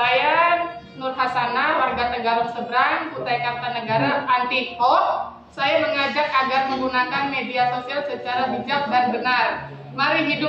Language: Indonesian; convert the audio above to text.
Saya Nur Hasanah, warga Tegarong Seberang, Kutai Kartanegara, anti hoax. Saya mengajak agar menggunakan media sosial secara bijak dan benar. Mari hidup